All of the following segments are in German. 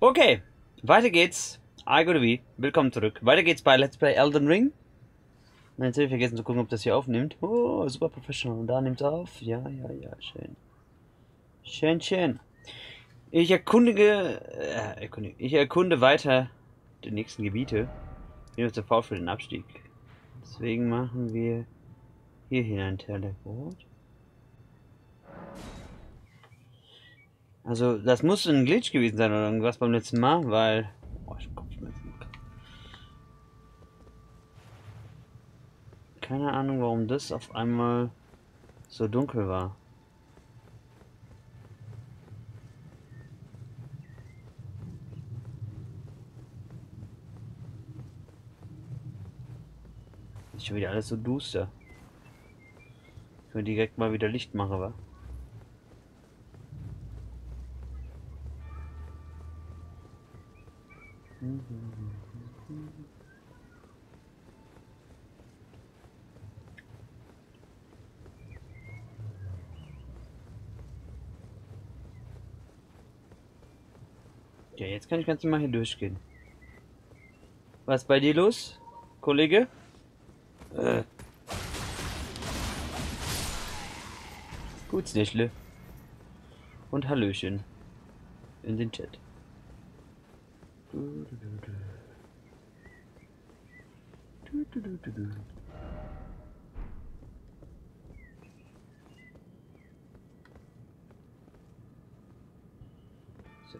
Okay, weiter geht's. I go to be. Willkommen zurück. Weiter geht's bei Let's Play Elden Ring. Und jetzt habe ich vergessen zu gucken, ob das hier aufnimmt. Oh, super professional. Da nimmt's auf. Ja, ja, ja, schön. Schön, schön. Ich erkundige, äh, erkundige, ich erkunde weiter die nächsten Gebiete. Bin noch zu faul für den Abstieg. Deswegen machen wir hier hinein Teleport. Also, das muss ein Glitch gewesen sein oder irgendwas beim letzten Mal, weil. Oh, ich Kopfschmerzen. Keine Ahnung, warum das auf einmal so dunkel war. Ist schon wieder alles so duster. Ich will direkt mal wieder Licht machen, wa? Ja, jetzt kann ich ganz normal hier durchgehen. Was bei dir los, Kollege? Äh. Gut, Snichle. Und Hallöchen. In den Chat. So,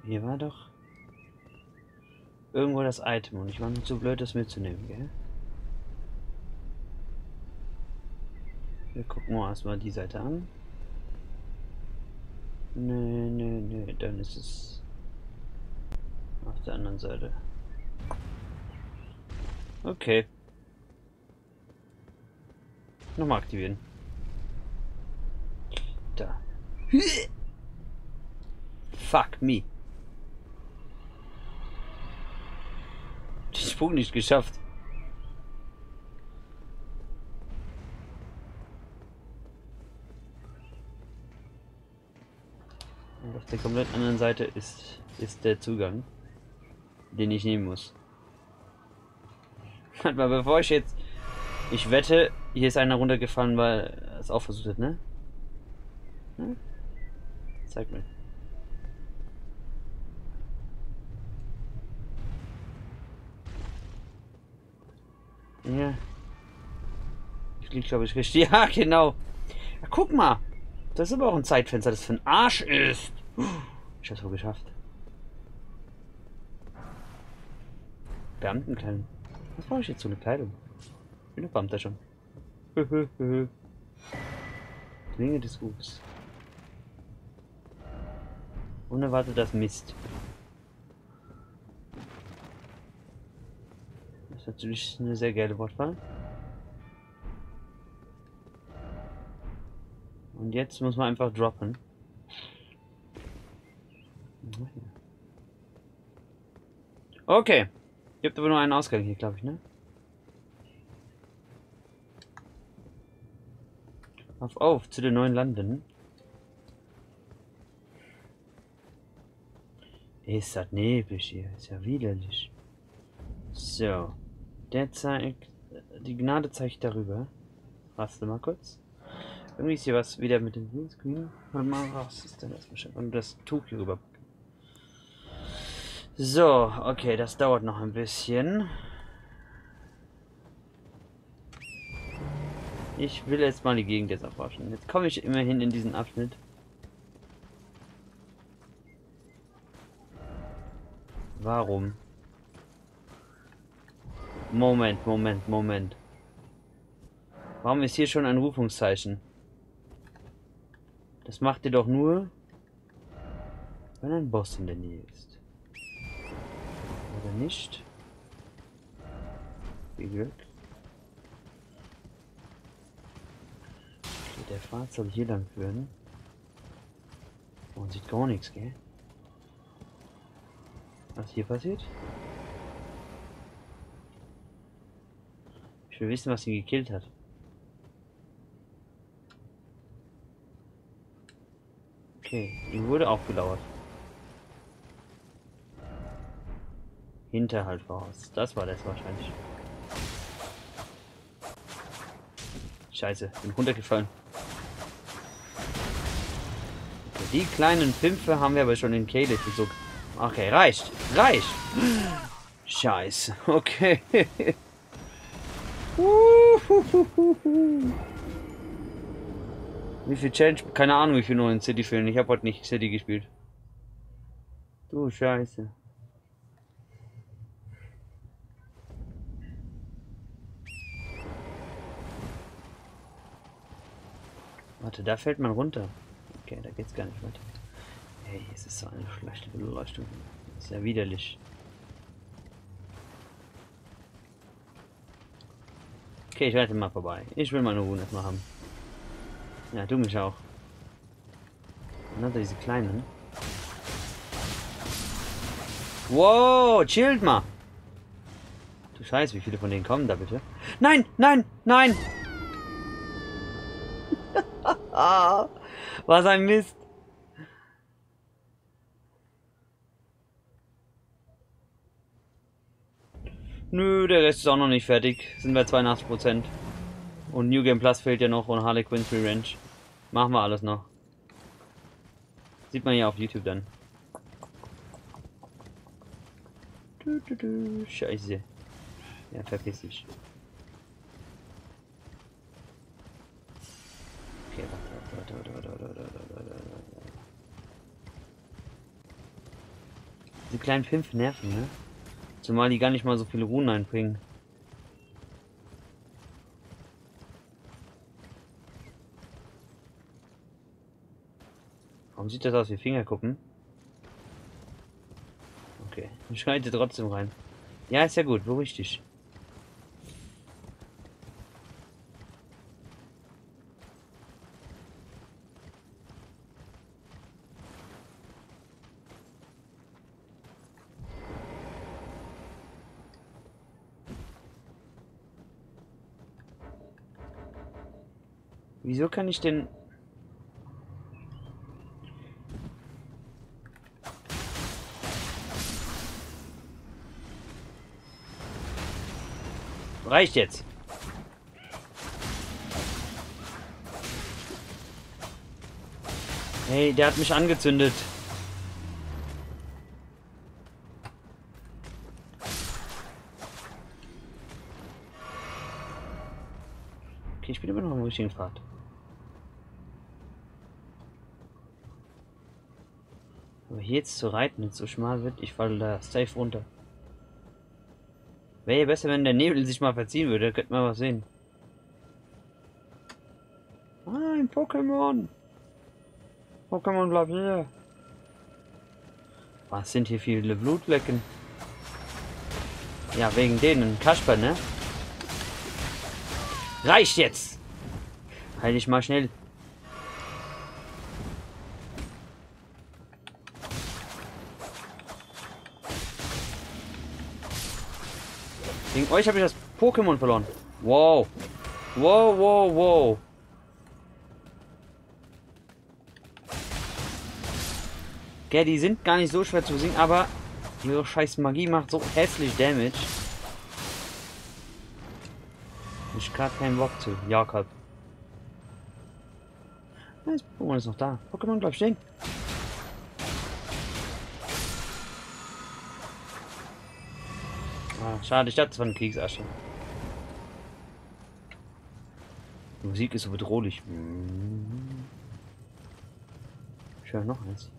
hier war doch irgendwo das Item und ich war nur zu blöd, das mitzunehmen, gell? Wir gucken mal erstmal die Seite an. Nee, nee, nee, dann ist es auf der anderen Seite. Okay. Nochmal aktivieren. Da. Fuck me. Sprung nicht geschafft. Und auf der komplett anderen Seite ist, ist der Zugang, den ich nehmen muss. Warte mal, bevor ich jetzt... Ich wette, hier ist einer runtergefallen, weil er es auch versucht hat, ne? Hm? Zeig mir. Ja. Ich lieg, glaube ich, richtig. Ja, genau. Ja, guck mal. Das ist aber auch ein Zeitfenster, das für ein Arsch ist. Ich hab's wohl geschafft. Beamtenkleidung. Was brauche ich jetzt so eine Kleidung? Ich bin doch Beamter schon. Klinge des Rufs. Unerwarteter Mist. Das ist natürlich eine sehr geile Wortwahl. Und jetzt muss man einfach droppen. Okay. Gibt aber nur einen Ausgang hier, glaube ich, ne? Auf, auf, zu den neuen Landen. Ist das neblig hier, ist ja widerlich. So. Der zeigt, die Gnade zeigt darüber. Warte mal kurz. Irgendwie ist hier was wieder mit dem Greenscreen. Warte mal, was ist denn das bestimmt? Und das Tuch hier rüber. So, okay, das dauert noch ein bisschen. Ich will jetzt mal die Gegend jetzt erforschen. Jetzt komme ich immerhin in diesen Abschnitt. Warum? Moment, Moment, Moment. Warum ist hier schon ein Rufungszeichen? Das macht ihr doch nur, wenn ein Boss in der Nähe ist. Oder nicht? Viel Glück. Okay, der Pfad soll hier lang führen. Man sieht gar nichts, gell? Was hier passiert? Ich will wissen, was ihn gekillt hat. Okay, ihm wurde aufgelauert. Hinterhalt voraus. Das war das wahrscheinlich. Scheiße, bin runtergefallen. Die kleinen Pimpfe haben wir aber schon in Kehle gesucht. Okay, reicht. Reicht. Scheiße. Okay. Wie viel Challenge? Keine Ahnung, wie viel nur in City fehlen. Ich habe heute nicht City gespielt. Du Scheiße. Warte, da fällt man runter. Okay, da geht's gar nicht weiter. Hey, es ist so eine schlechte Beleuchtung. Ist ja widerlich. Okay, ich warte mal vorbei. Ich will meine Ruhe erstmal haben. Ja, du mich auch. Dann diese kleinen. Wow, chillt mal. Du Scheiße, wie viele von denen kommen da bitte? Nein, nein, nein! Was ein Mist. Nö, der Rest ist auch noch nicht fertig. Sind wir 82%. Und New Game Plus fehlt ja noch und Harley Quinn's Revenge. Machen wir alles noch. Sieht man ja auf YouTube dann. Du, du, du. Scheiße. Ja, verpiss dich. Okay, warte, warte, warte, warte, warte, warte, warte, warte. Diese kleinen Pimpf nerven, ne? Zumal die gar nicht mal so viele Runen einbringen. Warum sieht das aus wie Fingerkuppen? Okay, ich schneide trotzdem rein. Ja, ist ja gut, beruhig dich. Wieso kann ich denn... Reicht jetzt. Hey, der hat mich angezündet. Okay, ich bin immer noch am richtigen Pfad. Aber hier jetzt zu reiten, wenn es so schmal wird, ich falle da safe runter. Wäre ja besser, wenn der Nebel sich mal verziehen würde, könnte man was sehen. Ah, ein Pokémon. Pokémon bleibt hier. Was sind hier viele Blutflecken? Ja, wegen denen. Kasper, ne? Reicht jetzt! Halt dich mal schnell. Wegen euch habe ich das Pokémon verloren. Wow. Wow, wow, wow. Gell, die sind gar nicht so schwer zu besiegen, aber ihre scheiß Magie macht so hässlich Damage. Ich gerade keinen Bock zu. Jakob. Das Pokémon ist noch da. Pokémon bleibt stehen. Schade, ich dachte, es war eine Kriegsasche. Die Musik ist so bedrohlich. Ich höre noch eins.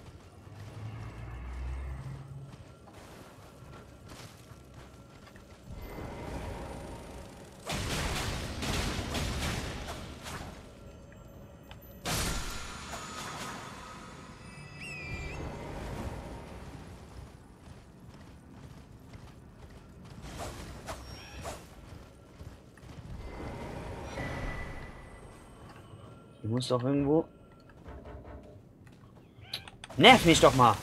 Muss doch irgendwo... Nerv mich doch mal!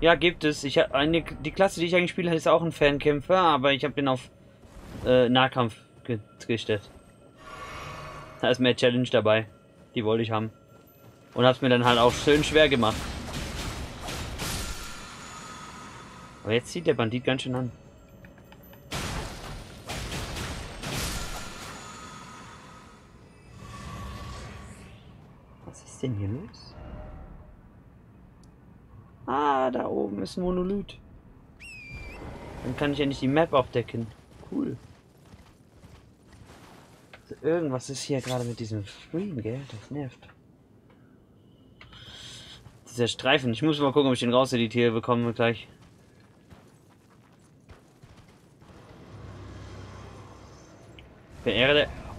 Ja, gibt es. Ich habe eine die Klasse, die ich eigentlich spiele, ist auch ein Fernkämpfer, aber ich habe ihn auf äh, Nahkampf gestellt. Da ist mehr Challenge dabei. Die wollte ich haben. Und hab's mir dann halt auch schön schwer gemacht. Aber jetzt zieht der Bandit ganz schön an. Denn hier los? Ah, da oben ist ein Monolith. Dann kann ich ja nicht die Map aufdecken. Cool. Also irgendwas ist hier gerade mit diesem Screen, gell? Das nervt. Dieser Streifen. Ich muss mal gucken, ob ich den rauseditiere bekomme gleich. Der.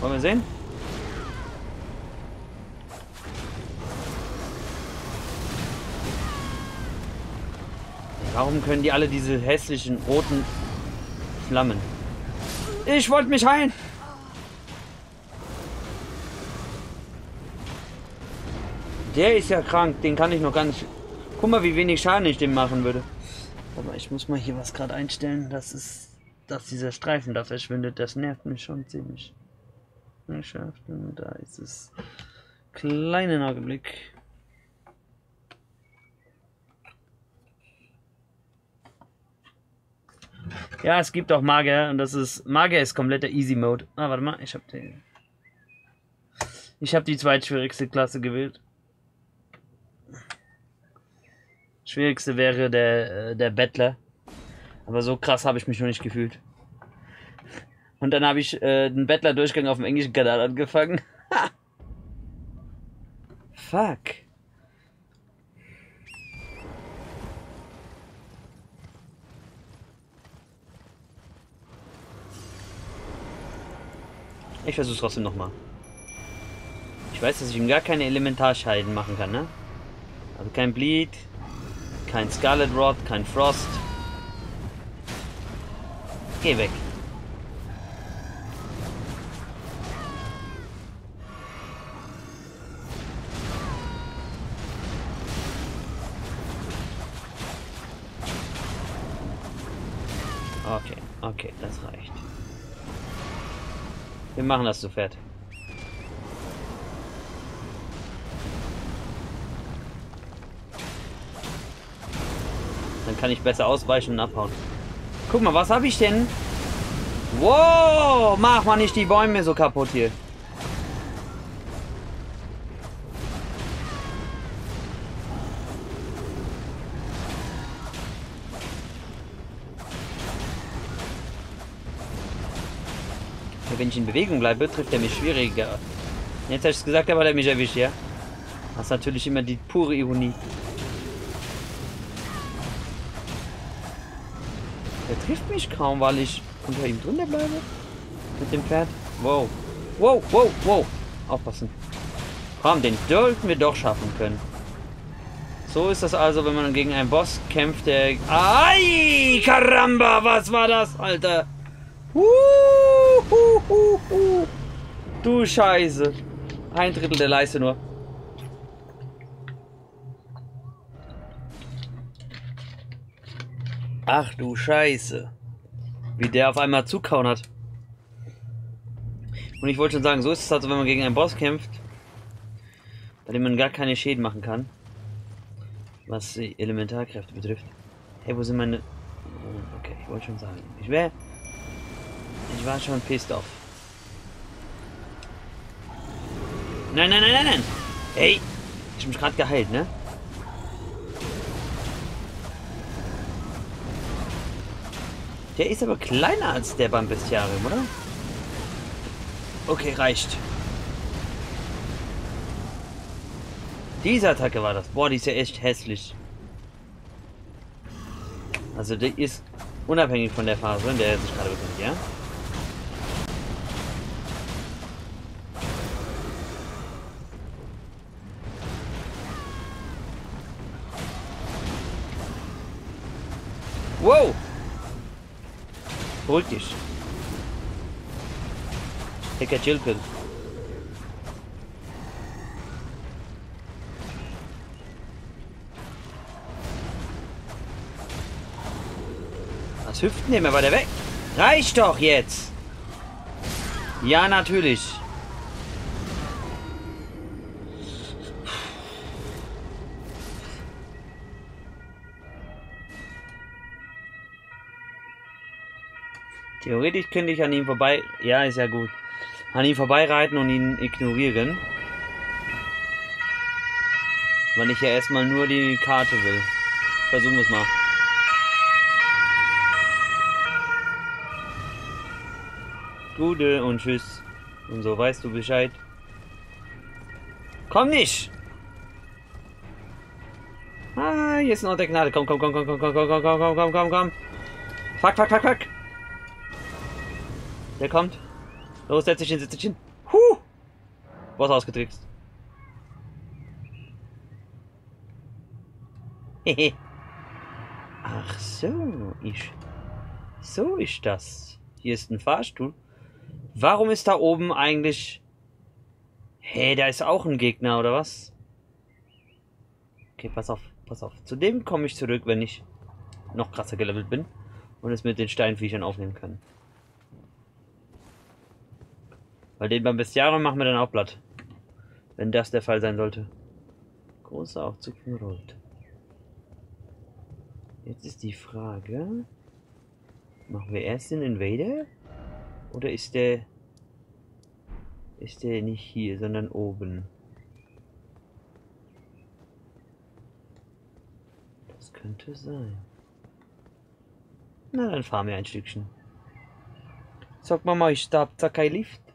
Wollen wir sehen? Warum können die alle diese hässlichen roten Flammen? Ich wollte mich heilen. Der ist ja krank, den kann ich noch gar nicht. Guck mal, wie wenig Schaden ich dem machen würde. Aber ich muss mal hier was gerade einstellen. Das ist dass dieser Streifen da verschwindet, das nervt mich schon ziemlich. Geschafft, da ist es. Kleinen Augenblick. Ja, es gibt auch Magier und das ist. Magier ist kompletter Easy Mode. Ah, warte mal, ich hab den. Ich habe die zweitschwierigste Klasse gewählt. Schwierigste wäre der, äh, der Bettler. Aber so krass habe ich mich noch nicht gefühlt. Und dann habe ich äh, den Bettler-Durchgang auf dem englischen Kanal angefangen. Fuck. Ich versuche trotzdem nochmal. Ich weiß, dass ich ihm gar keine Elementarscheiden machen kann, ne? Also kein Bleed, kein Scarlet Rod, kein Frost. Geh weg. Machen das zu fett. Dann kann ich besser ausweichen und abhauen. Guck mal, was habe ich denn? Wow, mach mal nicht die Bäume so kaputt hier. Wenn ich in Bewegung bleibe, trifft er mich schwieriger. Jetzt hast du es gesagt, aber er mich erwischt, ja? Das ist natürlich immer die pure Ironie. Er trifft mich kaum, weil ich unter ihm drunter bleibe. Mit dem Pferd. Wow. Wow, wow, wow. Aufpassen. Komm, den sollten wir doch schaffen können. So ist das also, wenn man gegen einen Boss kämpft, der... Ai, Karamba, was war das, Alter? Uh, Du Scheiße. Ein Drittel der Leiste nur. Ach du Scheiße. Wie der auf einmal zukauen hat. Und ich wollte schon sagen, so ist es also, wenn man gegen einen Boss kämpft, bei dem man gar keine Schäden machen kann. Was die Elementarkräfte betrifft. Hey, wo sind meine... Okay, ich wollte schon sagen. Ich wäre... Ich war schon pissed off. Nein, nein, nein, nein, nein! Hey! Ich hab mich gerade geheilt, ne? Der ist aber kleiner als der beim Bestiarium, oder? Okay, reicht. Diese Attacke war das. Boah, die ist ja echt hässlich. Also die ist unabhängig von der Phase, in der er sich gerade befindet, ja? Beruhig dich. Take a chill hüpft Das Hüftnehmen war der weg. Reicht doch jetzt. Ja, natürlich. Theoretisch könnte ich an ihm vorbei... Ja, ist ja gut. An ihm vorbeireiten und ihn ignorieren. Weil ich ja erstmal nur die Karte will. Versuchen wir es mal. Gute und tschüss. Und so weißt du Bescheid. Komm nicht! Ah, hier ist noch der Gnade. Komm, komm, komm, komm, komm, komm, komm, komm, komm, komm, komm, komm. Fuck, fuck, fuck, fuck. Der kommt. Los, setz dich hin, setz dich hin. Huh! Was ausgetrickst. Hehe. Ach so, ich. So ist das. Hier ist ein Fahrstuhl. Warum ist da oben eigentlich. Hey, da ist auch ein Gegner, oder was? Okay, pass auf, pass auf. Zu dem komme ich zurück, wenn ich noch krasser gelevelt bin und es mit den Steinviechern aufnehmen kann. Weil den beim Bestiarium machen wir dann auch platt. Wenn das der Fall sein sollte. Großer Aufzug von Rold. Jetzt ist die Frage. Machen wir erst den Invader? Oder ist der. Ist der nicht hier, sondern oben? Das könnte sein. Na, dann fahren wir ein Stückchen. Sag mal ich da kein Lift.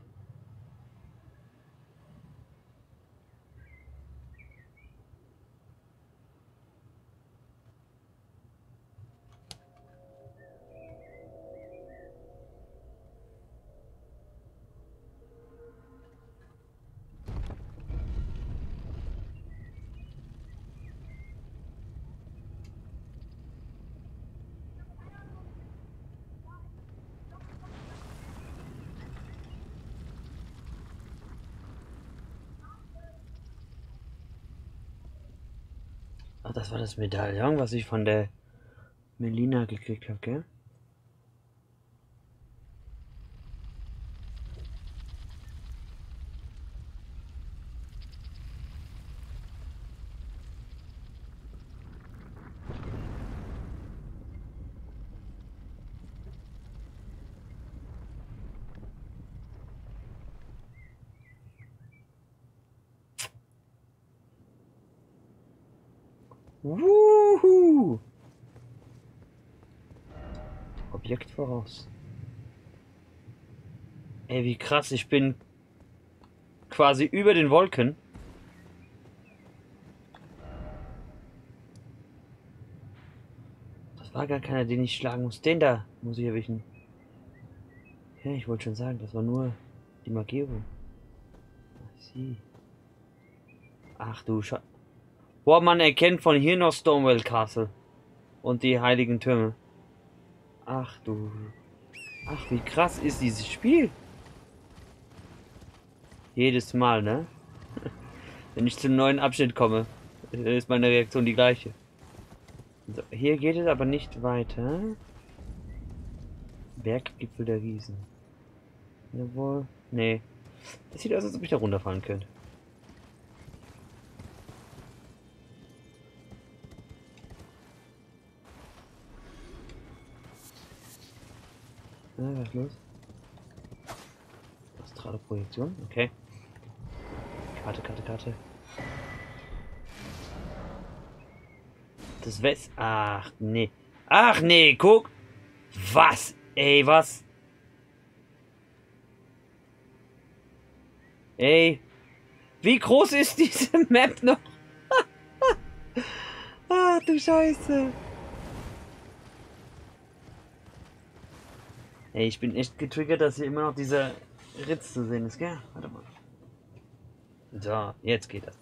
Ach, das war das Medaillon, was ich von der Melina gekriegt habe, gell? Wuhu! Objekt voraus. Ey, wie krass, ich bin quasi über den Wolken. Das war gar keiner, den ich schlagen muss. Den da muss ich erwischen. Ja, ich wollte schon sagen, das war nur die Markierung. Ach du Scheiße. Boah, man erkennt von hier noch Stonewall Castle. Und die heiligen Türme. Ach du. Ach, wie krass ist dieses Spiel. Jedes Mal, ne? Wenn ich zum neuen Abschnitt komme, ist meine Reaktion die gleiche. So, hier geht es aber nicht weiter. Berggipfel der Riesen. Jawohl. Nee. Das sieht aus, als ob ich da runterfallen könnte. Was ist los? Astrale Projektion, okay. Karte, Karte, Karte. Das West. Ach, nee. Ach, nee, guck. Was? Ey, was? Ey. Wie groß ist diese Map noch? ah, du Scheiße. Ey, ich bin echt getriggert, dass hier immer noch dieser Ritz zu sehen ist, gell? Warte mal. So, jetzt geht das.